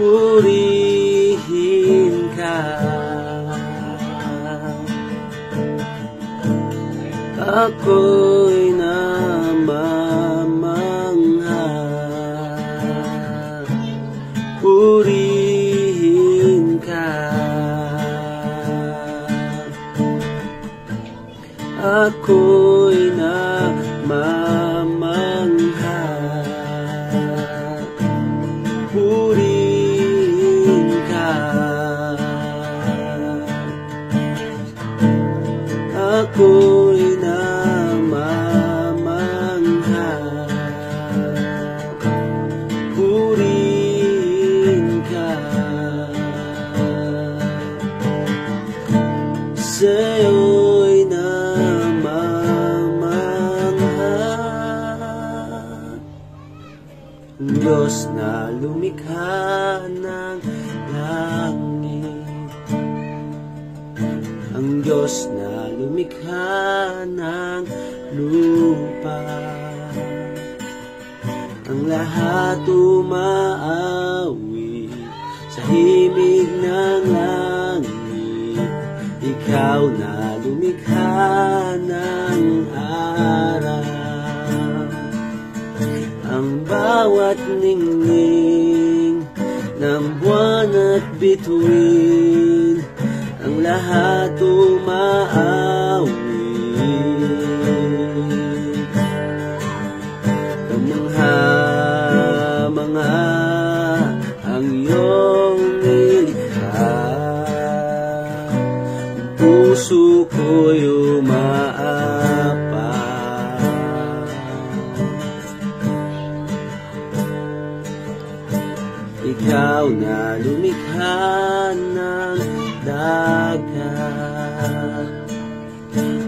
purihin ka. Ako'y namamangha. Purihin ka. Ako'y Sa'yo'y namamangha. Ang Diyos na lumikha ng langit. Ang Diyos na lumikha ng lupa. Ang lahat umaawi sa himig ng langit Ikaw na lumikha ng araw. Ang bawat ningning ng buwan at bituin Ang lahat umaawi Kamangha-mangha ang iyong na lumikha ng dagat.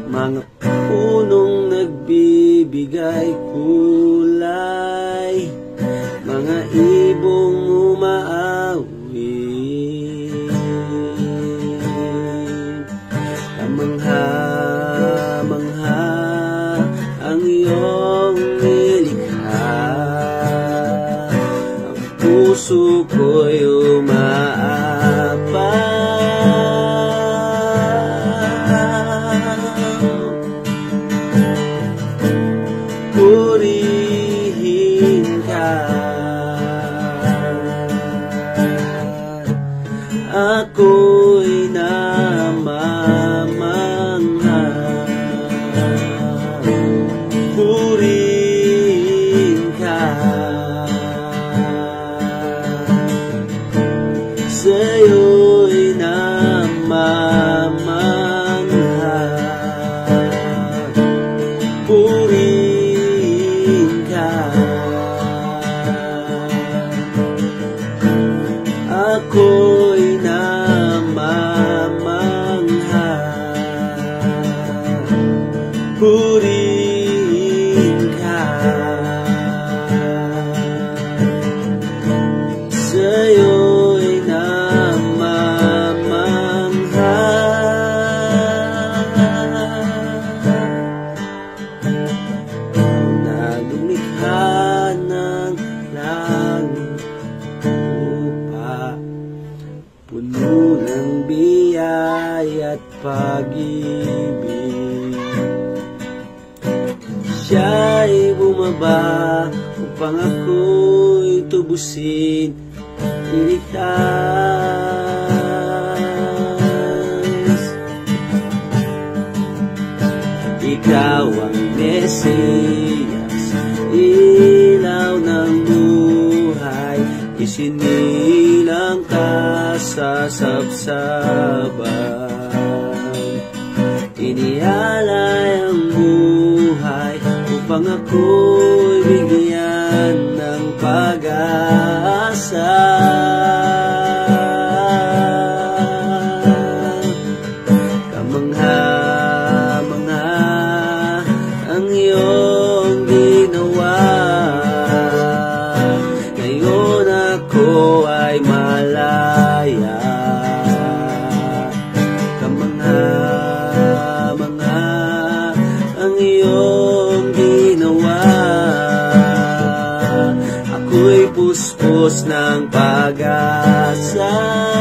Mga punong nagbibigay kulay Mga ibong umaawi. Kamangha-mangha ang iyong nilikha. Ang puso ko'y Purihin at pag-ibig. Siya'y bumaba upang ako'y tubusin Iligtas. Ikaw ang Mesiyas Ilaw ng buhay Isinilang ka sa sabsaban Upang Diyos ng pag-asa.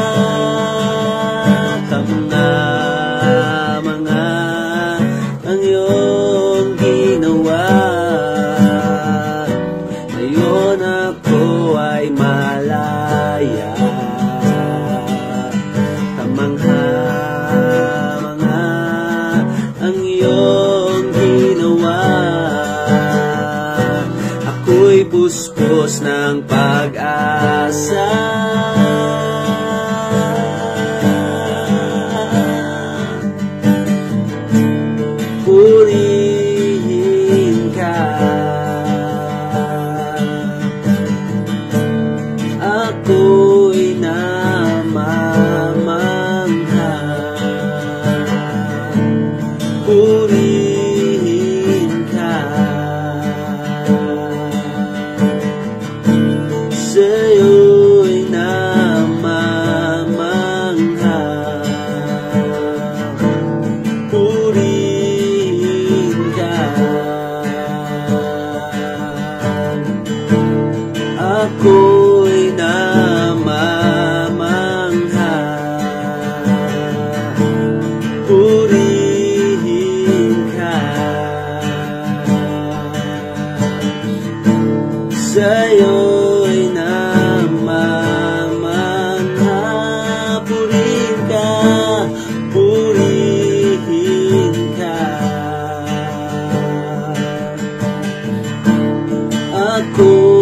Go.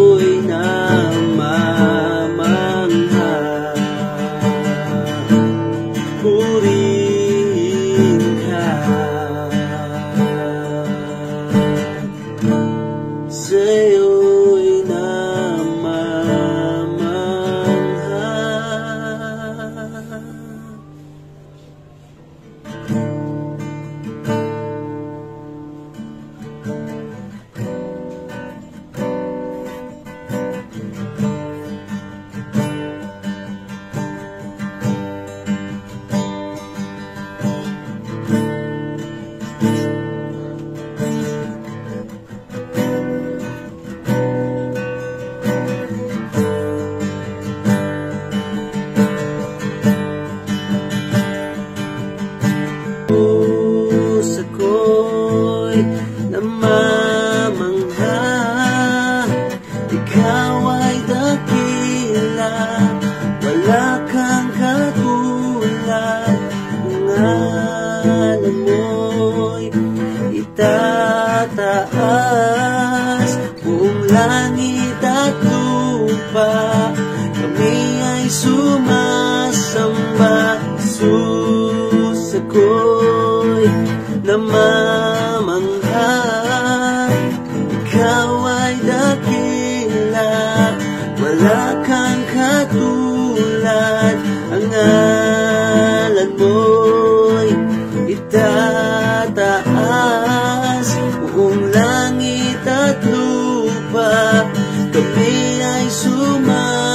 mo'y itataas. Buong langit at lupa Kami ay sumasamba. Jesus ako'y naman gabi ay sumasamba.